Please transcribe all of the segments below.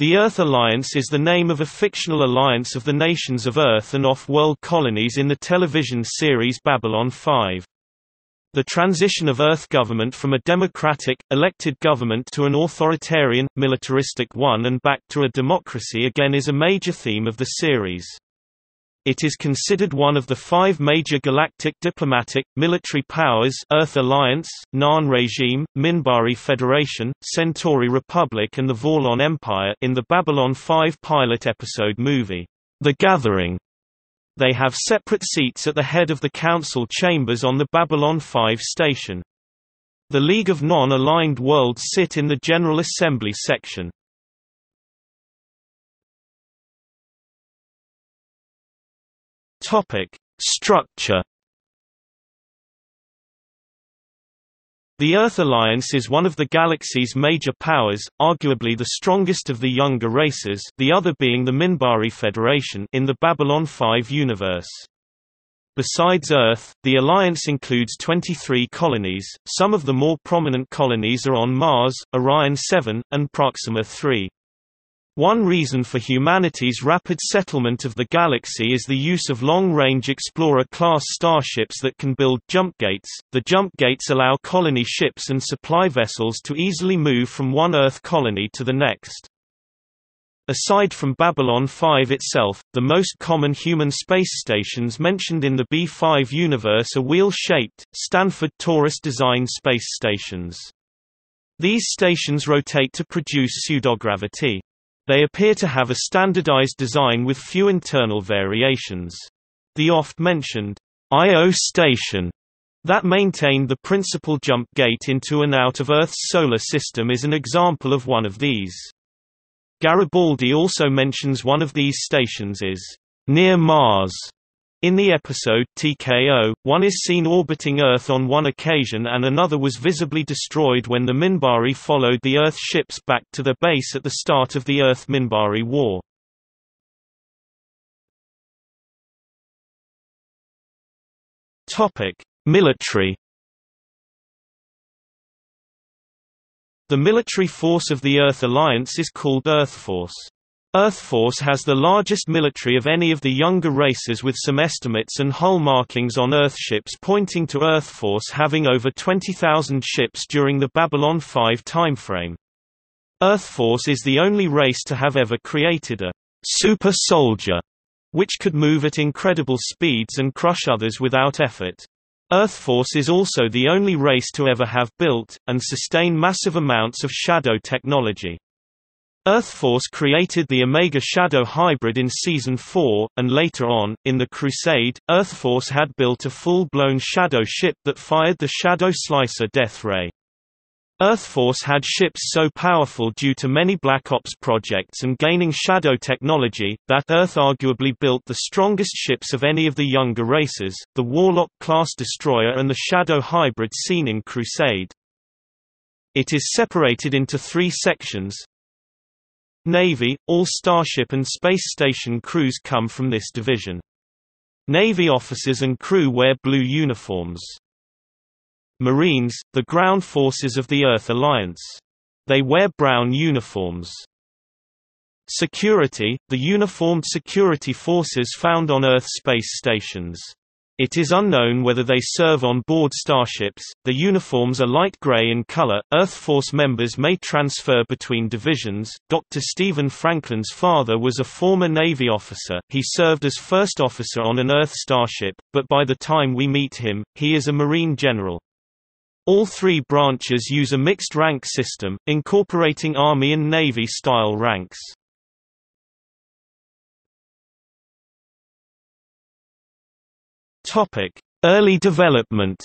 The Earth Alliance is the name of a fictional alliance of the nations of Earth and off-world colonies in the television series Babylon 5. The transition of Earth government from a democratic, elected government to an authoritarian, militaristic one and back to a democracy again is a major theme of the series. It is considered one of the five major galactic diplomatic, military powers Earth Alliance, Narn Regime, Minbari Federation, Centauri Republic and the Vorlon Empire in the Babylon 5 pilot episode movie, The Gathering. They have separate seats at the head of the council chambers on the Babylon 5 station. The League of Non-Aligned Worlds sit in the General Assembly section. Topic: Structure The Earth Alliance is one of the galaxy's major powers, arguably the strongest of the younger races the other being the Minbari Federation in the Babylon 5 universe. Besides Earth, the Alliance includes 23 colonies, some of the more prominent colonies are on Mars, Orion 7, and Proxima 3. One reason for humanity's rapid settlement of the galaxy is the use of long-range Explorer-class starships that can build jump gates. The jump gates allow colony ships and supply vessels to easily move from one Earth colony to the next. Aside from Babylon 5 itself, the most common human space stations mentioned in the B5 universe are wheel-shaped, Stanford Torus-designed space stations. These stations rotate to produce pseudogravity. They appear to have a standardized design with few internal variations. The oft-mentioned Io station that maintained the principal jump gate into and out of Earth's solar system is an example of one of these. Garibaldi also mentions one of these stations is near Mars in the episode TKO, one is seen orbiting Earth on one occasion and another was visibly destroyed when the Minbari followed the Earth ships back to their base at the start of the Earth-Minbari War. Military The military force of the Earth Alliance is called Earth Force. Earthforce has the largest military of any of the younger races with some estimates and hull markings on Earthships pointing to Earthforce having over 20,000 ships during the Babylon 5 timeframe. Earthforce is the only race to have ever created a super soldier, which could move at incredible speeds and crush others without effort. Earthforce is also the only race to ever have built, and sustain massive amounts of shadow technology. Earthforce created the Omega Shadow hybrid in Season 4, and later on, in The Crusade, Earthforce had built a full-blown Shadow ship that fired the Shadow Slicer death ray. Earthforce had ships so powerful due to many Black Ops projects and gaining Shadow technology, that Earth arguably built the strongest ships of any of the younger races, the Warlock-class destroyer and the Shadow hybrid seen in Crusade. It is separated into three sections, Navy, all Starship and Space Station crews come from this division. Navy officers and crew wear blue uniforms. Marines, the ground forces of the Earth Alliance. They wear brown uniforms. Security, the uniformed security forces found on Earth space stations. It is unknown whether they serve on board starships. The uniforms are light gray in color. Earth Force members may transfer between divisions. Dr. Stephen Franklin's father was a former Navy officer. He served as first officer on an Earth starship, but by the time we meet him, he is a Marine general. All three branches use a mixed rank system, incorporating Army and Navy style ranks. Topic: Early development.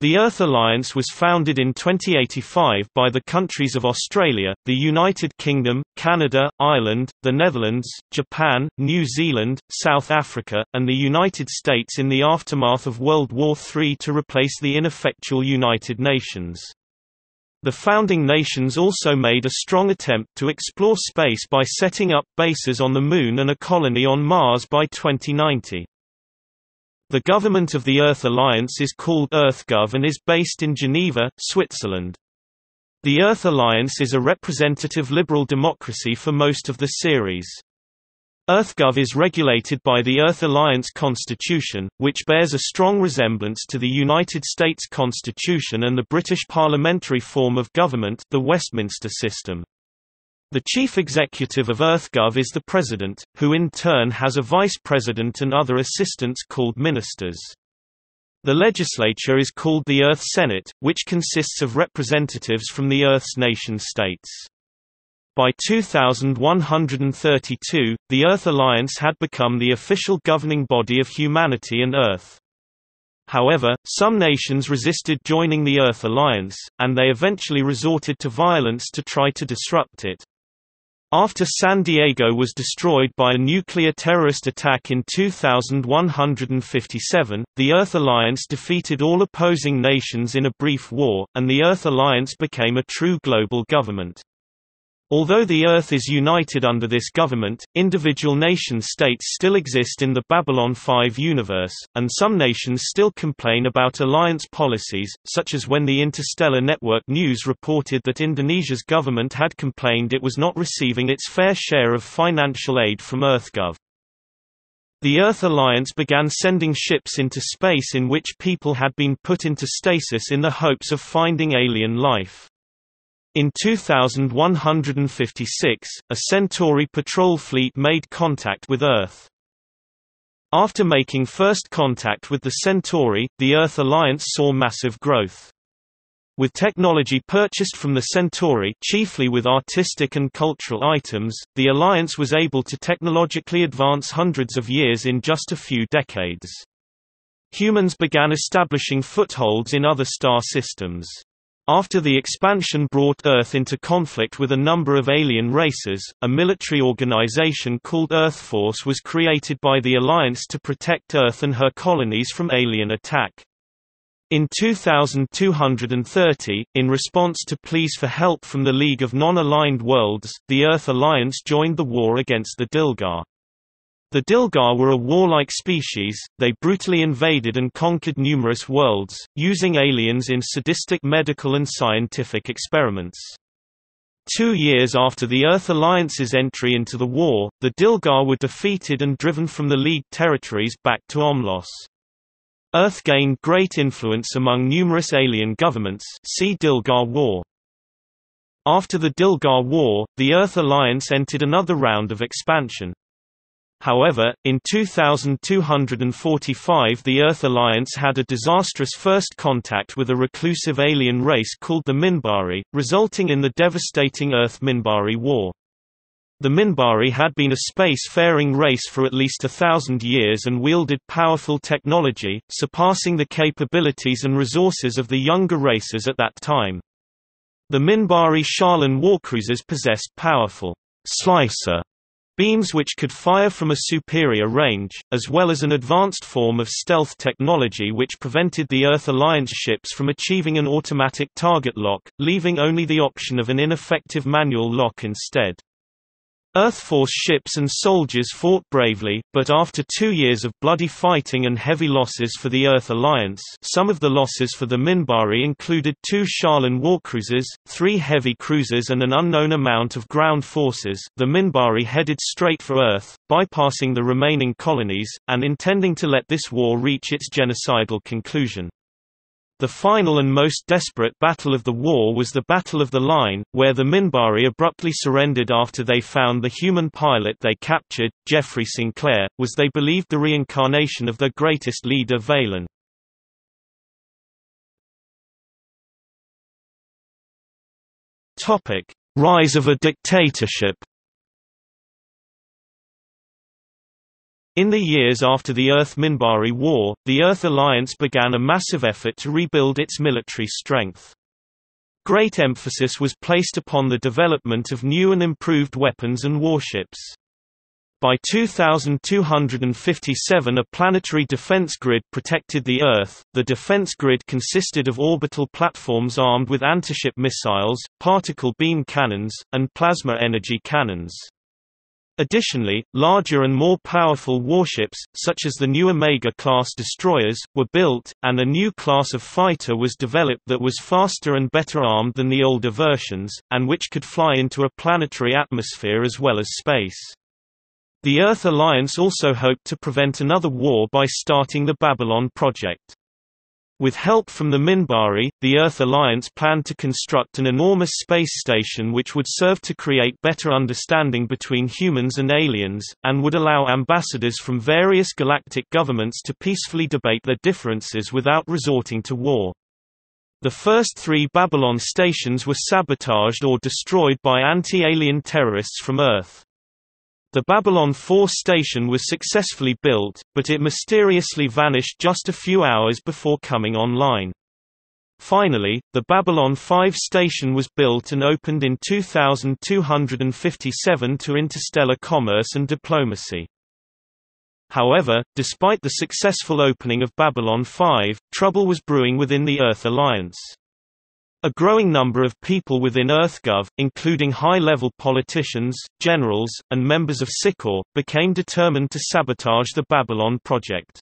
The Earth Alliance was founded in 2085 by the countries of Australia, the United Kingdom, Canada, Ireland, the Netherlands, Japan, New Zealand, South Africa, and the United States in the aftermath of World War III to replace the ineffectual United Nations. The founding nations also made a strong attempt to explore space by setting up bases on the Moon and a colony on Mars by 2090. The government of the Earth Alliance is called EarthGov and is based in Geneva, Switzerland. The Earth Alliance is a representative liberal democracy for most of the series. EarthGov is regulated by the Earth Alliance Constitution, which bears a strong resemblance to the United States Constitution and the British parliamentary form of government the Westminster system. The chief executive of EarthGov is the president, who in turn has a vice president and other assistants called ministers. The legislature is called the Earth Senate, which consists of representatives from the Earth's nation-states. By 2132, the Earth Alliance had become the official governing body of humanity and Earth. However, some nations resisted joining the Earth Alliance, and they eventually resorted to violence to try to disrupt it. After San Diego was destroyed by a nuclear terrorist attack in 2157, the Earth Alliance defeated all opposing nations in a brief war, and the Earth Alliance became a true global government. Although the Earth is united under this government, individual nation-states still exist in the Babylon 5 universe, and some nations still complain about alliance policies, such as when the Interstellar Network News reported that Indonesia's government had complained it was not receiving its fair share of financial aid from EarthGov. The Earth Alliance began sending ships into space in which people had been put into stasis in the hopes of finding alien life. In 2156, a Centauri patrol fleet made contact with Earth. After making first contact with the Centauri, the Earth Alliance saw massive growth. With technology purchased from the Centauri chiefly with artistic and cultural items, the Alliance was able to technologically advance hundreds of years in just a few decades. Humans began establishing footholds in other star systems. After the expansion brought Earth into conflict with a number of alien races, a military organization called Earthforce was created by the Alliance to protect Earth and her colonies from alien attack. In 2230, in response to pleas for help from the League of Non-Aligned Worlds, the Earth Alliance joined the war against the Dilgar. The Dilgar were a warlike species, they brutally invaded and conquered numerous worlds, using aliens in sadistic medical and scientific experiments. Two years after the Earth Alliance's entry into the war, the Dilgar were defeated and driven from the League territories back to Omelos. Earth gained great influence among numerous alien governments see Dilgar War. After the Dilgar War, the Earth Alliance entered another round of expansion. However, in 2245 the Earth Alliance had a disastrous first contact with a reclusive alien race called the Minbari, resulting in the devastating Earth-Minbari War. The Minbari had been a space-faring race for at least a thousand years and wielded powerful technology, surpassing the capabilities and resources of the younger races at that time. The Minbari Sharlin warcruisers possessed powerful slicer Beams which could fire from a superior range, as well as an advanced form of stealth technology which prevented the Earth Alliance ships from achieving an automatic target lock, leaving only the option of an ineffective manual lock instead. Earth Force ships and soldiers fought bravely, but after two years of bloody fighting and heavy losses for the Earth Alliance some of the losses for the Minbari included two Sharlin warcruisers, three heavy cruisers and an unknown amount of ground forces the Minbari headed straight for Earth, bypassing the remaining colonies, and intending to let this war reach its genocidal conclusion. The final and most desperate battle of the war was the Battle of the Line, where the Minbari abruptly surrendered after they found the human pilot they captured, Jeffrey Sinclair, was they believed the reincarnation of their greatest leader Valen. Rise of a dictatorship In the years after the Earth-Minbari War, the Earth Alliance began a massive effort to rebuild its military strength. Great emphasis was placed upon the development of new and improved weapons and warships. By 2257 a planetary defense grid protected the Earth. The defense grid consisted of orbital platforms armed with antiship missiles, particle beam cannons, and plasma energy cannons. Additionally, larger and more powerful warships, such as the new Omega-class destroyers, were built, and a new class of fighter was developed that was faster and better armed than the older versions, and which could fly into a planetary atmosphere as well as space. The Earth Alliance also hoped to prevent another war by starting the Babylon project. With help from the Minbari, the Earth Alliance planned to construct an enormous space station which would serve to create better understanding between humans and aliens, and would allow ambassadors from various galactic governments to peacefully debate their differences without resorting to war. The first three Babylon stations were sabotaged or destroyed by anti-alien terrorists from Earth. The Babylon 4 station was successfully built, but it mysteriously vanished just a few hours before coming online. Finally, the Babylon 5 station was built and opened in 2257 to interstellar commerce and diplomacy. However, despite the successful opening of Babylon 5, trouble was brewing within the Earth Alliance. A growing number of people within EarthGov, including high-level politicians, generals, and members of Psi Corps, became determined to sabotage the Babylon project.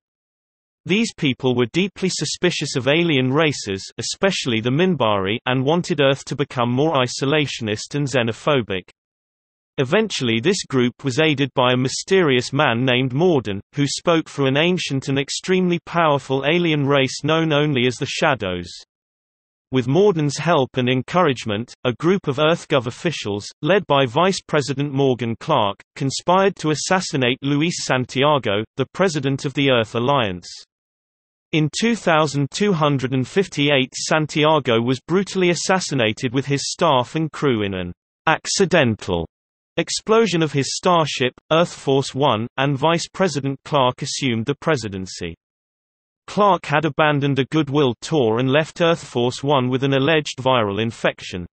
These people were deeply suspicious of alien races especially the Minbari and wanted Earth to become more isolationist and xenophobic. Eventually this group was aided by a mysterious man named Morden, who spoke for an ancient and extremely powerful alien race known only as the Shadows. With Morden's help and encouragement, a group of EarthGov officials, led by Vice President Morgan Clark, conspired to assassinate Luis Santiago, the president of the Earth Alliance. In 2258 Santiago was brutally assassinated with his staff and crew in an accidental explosion of his starship, Earth Force One, and Vice President Clark assumed the presidency. Clark had abandoned a goodwill tour and left Earth Force One with an alleged viral infection.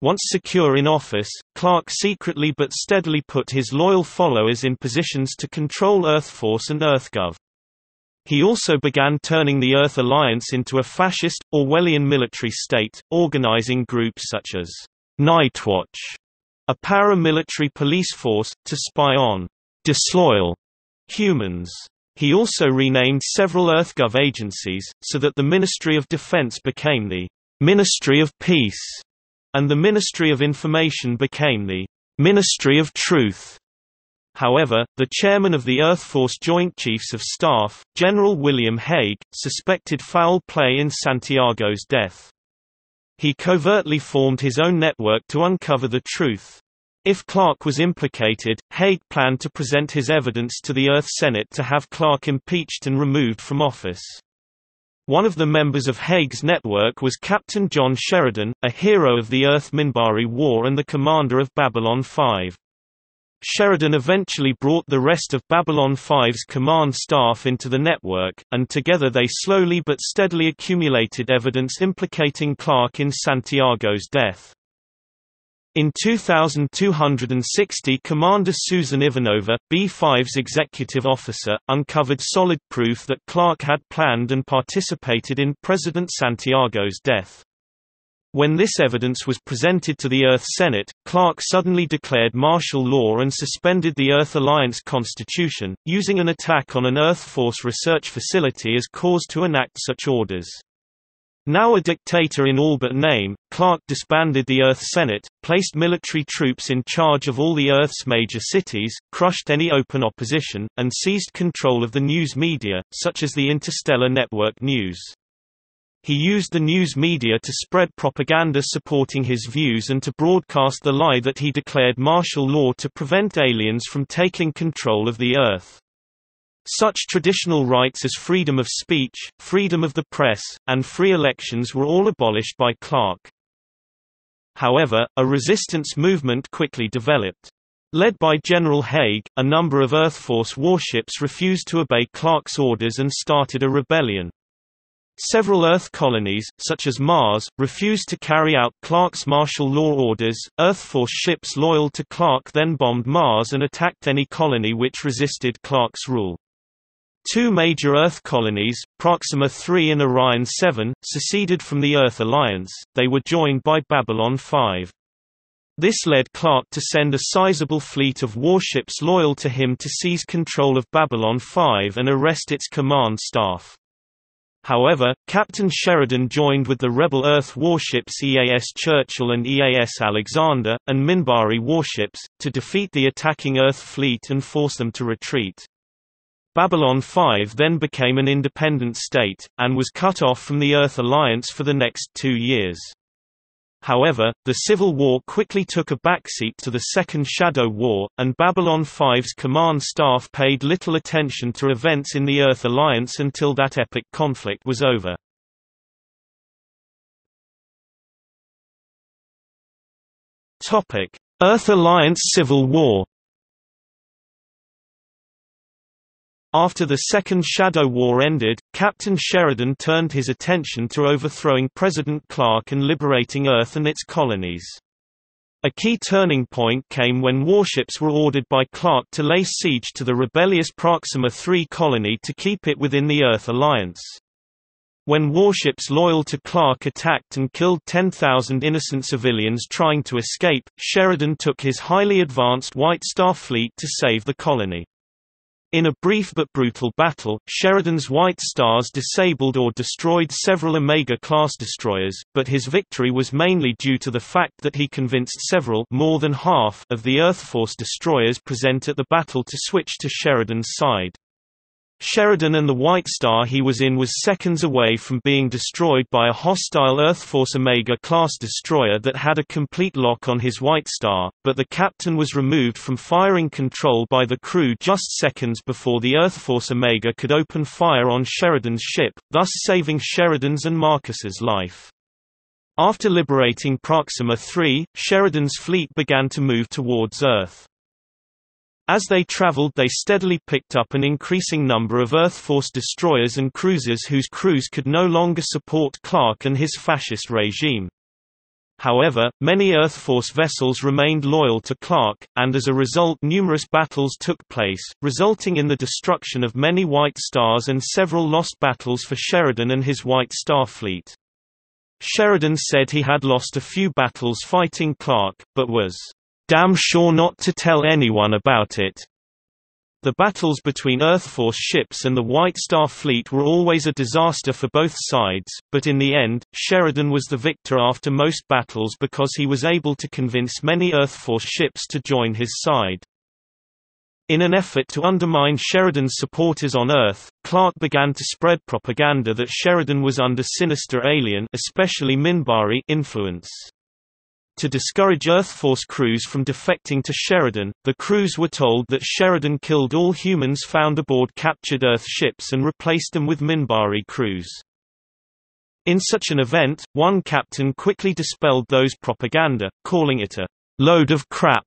Once secure in office, Clark secretly but steadily put his loyal followers in positions to control Earth Force and EarthGov. He also began turning the Earth Alliance into a fascist, Orwellian military state, organizing groups such as Nightwatch, a paramilitary police force, to spy on disloyal humans. He also renamed several EarthGov agencies, so that the Ministry of Defense became the Ministry of Peace, and the Ministry of Information became the Ministry of Truth. However, the chairman of the Earth Force Joint Chiefs of Staff, General William Hague, suspected foul play in Santiago's death. He covertly formed his own network to uncover the truth. If Clark was implicated, Hague planned to present his evidence to the Earth Senate to have Clark impeached and removed from office. One of the members of Hague's network was Captain John Sheridan, a hero of the Earth-Minbari War and the commander of Babylon 5. Sheridan eventually brought the rest of Babylon 5's command staff into the network, and together they slowly but steadily accumulated evidence implicating Clark in Santiago's death. In 2260 Commander Susan Ivanova, B-5's executive officer, uncovered solid proof that Clark had planned and participated in President Santiago's death. When this evidence was presented to the Earth Senate, Clark suddenly declared martial law and suspended the Earth Alliance Constitution, using an attack on an Earth Force research facility as cause to enact such orders. Now a dictator in all but name, Clark disbanded the Earth Senate, placed military troops in charge of all the Earth's major cities, crushed any open opposition, and seized control of the news media, such as the Interstellar Network News. He used the news media to spread propaganda supporting his views and to broadcast the lie that he declared martial law to prevent aliens from taking control of the Earth. Such traditional rights as freedom of speech, freedom of the press, and free elections were all abolished by Clark. However, a resistance movement quickly developed. Led by General Hague, a number of Earth Force warships refused to obey Clark's orders and started a rebellion. Several Earth colonies, such as Mars, refused to carry out Clark's martial law orders. Earth Force ships loyal to Clark then bombed Mars and attacked any colony which resisted Clark's rule. Two major Earth colonies, Proxima 3 and Orion 7, seceded from the Earth Alliance, they were joined by Babylon 5. This led Clark to send a sizable fleet of warships loyal to him to seize control of Babylon 5 and arrest its command staff. However, Captain Sheridan joined with the rebel Earth warships EAS Churchill and EAS Alexander, and Minbari warships, to defeat the attacking Earth fleet and force them to retreat. Babylon 5 then became an independent state, and was cut off from the Earth Alliance for the next two years. However, the Civil War quickly took a backseat to the Second Shadow War, and Babylon 5's command staff paid little attention to events in the Earth Alliance until that epic conflict was over. Earth Alliance Civil War After the Second Shadow War ended, Captain Sheridan turned his attention to overthrowing President Clark and liberating Earth and its colonies. A key turning point came when warships were ordered by Clark to lay siege to the rebellious Proxima III colony to keep it within the Earth Alliance. When warships loyal to Clark attacked and killed 10,000 innocent civilians trying to escape, Sheridan took his highly advanced White Star fleet to save the colony. In a brief but brutal battle, Sheridan's White Stars disabled or destroyed several Omega-class destroyers, but his victory was mainly due to the fact that he convinced several more than half of the Earth Force destroyers present at the battle to switch to Sheridan's side. Sheridan and the White Star he was in was seconds away from being destroyed by a hostile Earth Force Omega-class destroyer that had a complete lock on his White Star, but the captain was removed from firing control by the crew just seconds before the Earth Force Omega could open fire on Sheridan's ship, thus saving Sheridan's and Marcus's life. After liberating Proxima 3, Sheridan's fleet began to move towards Earth. As they traveled they steadily picked up an increasing number of Earth Force destroyers and cruisers whose crews could no longer support Clark and his fascist regime. However, many Earth Force vessels remained loyal to Clark, and as a result numerous battles took place, resulting in the destruction of many White Stars and several lost battles for Sheridan and his White Star fleet. Sheridan said he had lost a few battles fighting Clark, but was damn sure not to tell anyone about it. The battles between Earthforce ships and the White Star Fleet were always a disaster for both sides, but in the end, Sheridan was the victor after most battles because he was able to convince many Earthforce ships to join his side. In an effort to undermine Sheridan's supporters on Earth, Clark began to spread propaganda that Sheridan was under sinister alien especially Minbari influence. To discourage Earthforce crews from defecting to Sheridan, the crews were told that Sheridan killed all humans found aboard captured Earth ships and replaced them with Minbari crews. In such an event, one captain quickly dispelled those propaganda, calling it a load of crap.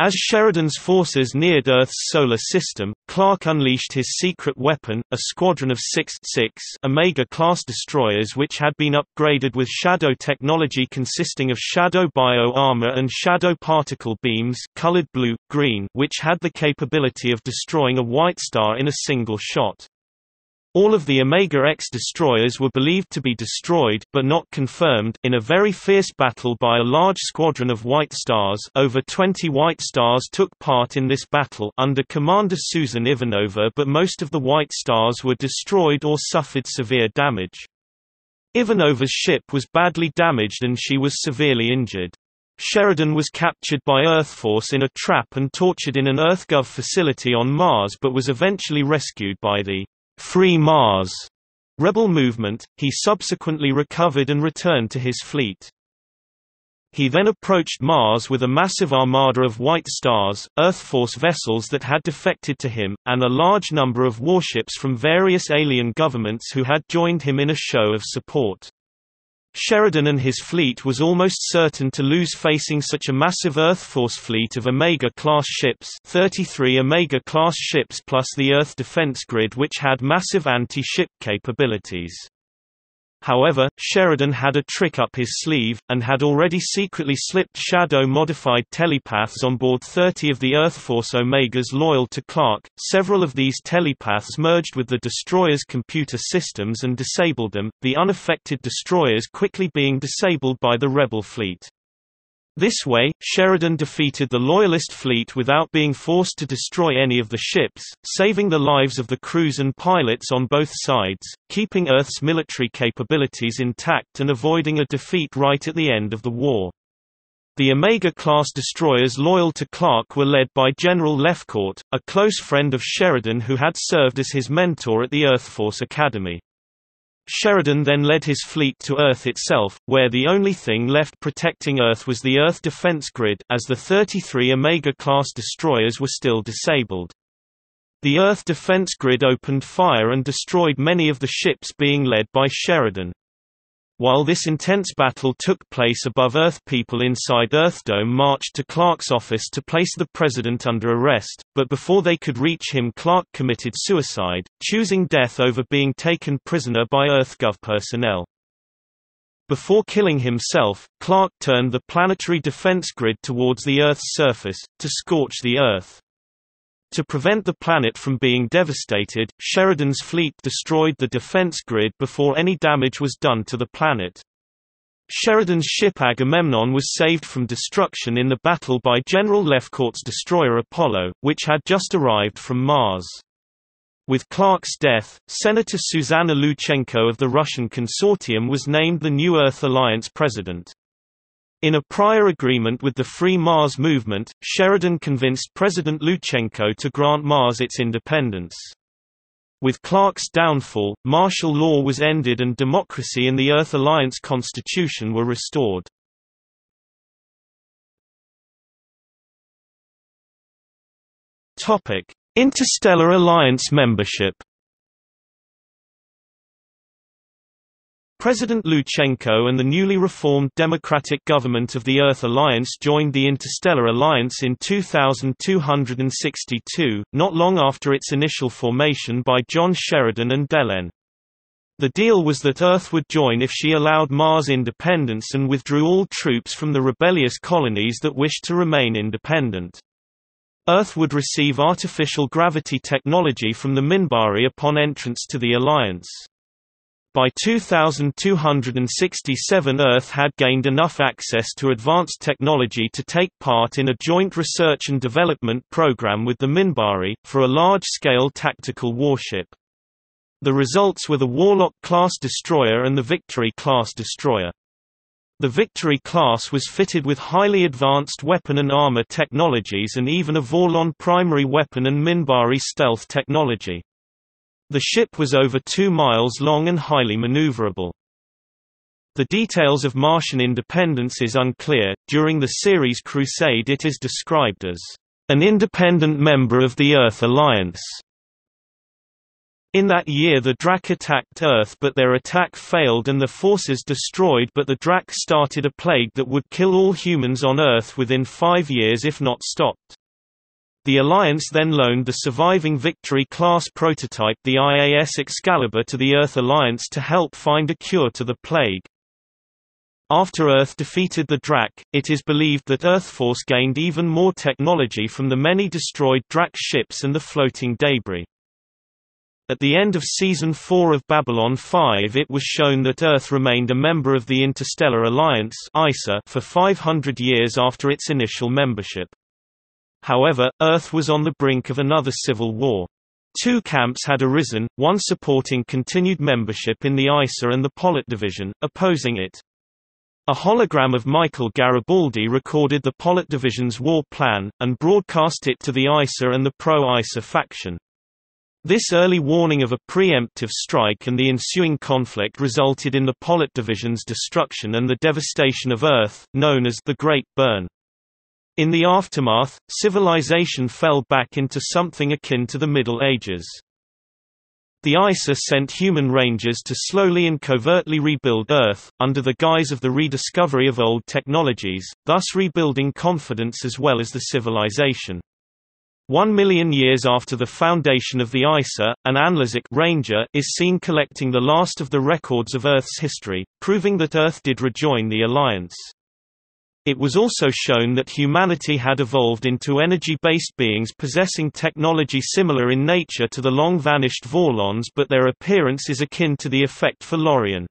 As Sheridan's forces neared Earth's solar system, Clark unleashed his secret weapon, a squadron of six, six Omega-class destroyers which had been upgraded with Shadow technology consisting of Shadow bio-armor and Shadow particle beams colored blue, green which had the capability of destroying a White Star in a single shot. All of the Omega-X destroyers were believed to be destroyed but not confirmed in a very fierce battle by a large squadron of White Stars over 20 White Stars took part in this battle under Commander Susan Ivanova but most of the White Stars were destroyed or suffered severe damage. Ivanova's ship was badly damaged and she was severely injured. Sheridan was captured by Earthforce in a trap and tortured in an EarthGov facility on Mars but was eventually rescued by the Free Mars rebel movement, he subsequently recovered and returned to his fleet. He then approached Mars with a massive armada of White Stars, Earth Force vessels that had defected to him, and a large number of warships from various alien governments who had joined him in a show of support. Sheridan and his fleet was almost certain to lose facing such a massive Earth Force fleet of Omega-class ships 33 Omega-class ships plus the Earth Defense Grid which had massive anti-ship capabilities. However, Sheridan had a trick up his sleeve, and had already secretly slipped Shadow-modified telepaths on board 30 of the Earthforce Omegas loyal to Clark. Several of these telepaths merged with the destroyer's computer systems and disabled them, the unaffected destroyers quickly being disabled by the rebel fleet. This way, Sheridan defeated the Loyalist fleet without being forced to destroy any of the ships, saving the lives of the crews and pilots on both sides, keeping Earth's military capabilities intact and avoiding a defeat right at the end of the war. The Omega-class destroyers loyal to Clark were led by General Lefcourt, a close friend of Sheridan who had served as his mentor at the Earth Force Academy. Sheridan then led his fleet to Earth itself, where the only thing left protecting Earth was the Earth defense grid, as the 33 Omega-class destroyers were still disabled. The Earth defense grid opened fire and destroyed many of the ships being led by Sheridan. While this intense battle took place above Earth people inside Earthdome marched to Clark's office to place the president under arrest, but before they could reach him Clark committed suicide, choosing death over being taken prisoner by EarthGov personnel. Before killing himself, Clark turned the planetary defense grid towards the Earth's surface, to scorch the Earth. To prevent the planet from being devastated, Sheridan's fleet destroyed the defense grid before any damage was done to the planet. Sheridan's ship Agamemnon was saved from destruction in the battle by General Lefcourt's destroyer Apollo, which had just arrived from Mars. With Clark's death, Senator Susanna Luchenko of the Russian consortium was named the New Earth Alliance president. In a prior agreement with the Free Mars movement, Sheridan convinced President Luchenko to grant Mars its independence. With Clark's downfall, martial law was ended and democracy and the Earth Alliance constitution were restored. Interstellar Alliance membership President Luchenko and the newly reformed democratic government of the Earth Alliance joined the Interstellar Alliance in 2262, not long after its initial formation by John Sheridan and Delenn. The deal was that Earth would join if she allowed Mars independence and withdrew all troops from the rebellious colonies that wished to remain independent. Earth would receive artificial gravity technology from the Minbari upon entrance to the alliance. By 2267 Earth had gained enough access to advanced technology to take part in a joint research and development program with the Minbari, for a large-scale tactical warship. The results were the Warlock-class destroyer and the Victory-class destroyer. The Victory class was fitted with highly advanced weapon and armor technologies and even a Vorlon primary weapon and Minbari stealth technology. The ship was over 2 miles long and highly maneuverable. The details of Martian independence is unclear. During the series Crusade, it is described as an independent member of the Earth Alliance. In that year the Drakh attacked Earth but their attack failed and the forces destroyed but the Drakh started a plague that would kill all humans on Earth within five years if not stopped. The Alliance then loaned the surviving Victory-class prototype the IAS Excalibur to the Earth Alliance to help find a cure to the plague. After Earth defeated the Drakh, it is believed that Earthforce gained even more technology from the many destroyed Drakh ships and the floating debris. At the end of Season 4 of Babylon 5 it was shown that Earth remained a member of the Interstellar Alliance for 500 years after its initial membership. However, Earth was on the brink of another civil war. Two camps had arisen, one supporting continued membership in the ISA and the Pollitt Division, opposing it. A hologram of Michael Garibaldi recorded the Pollitt Division's war plan, and broadcast it to the ISA and the pro-ISA faction. This early warning of a preemptive strike and the ensuing conflict resulted in the Pollitt Division's destruction and the devastation of Earth, known as the Great Burn. In the aftermath, civilization fell back into something akin to the Middle Ages. The ISA sent human rangers to slowly and covertly rebuild Earth, under the guise of the rediscovery of old technologies, thus rebuilding confidence as well as the civilization. One million years after the foundation of the ISA, an Anla'shok ranger is seen collecting the last of the records of Earth's history, proving that Earth did rejoin the Alliance. It was also shown that humanity had evolved into energy-based beings possessing technology similar in nature to the long-vanished Vorlons but their appearance is akin to the effect for Lorien.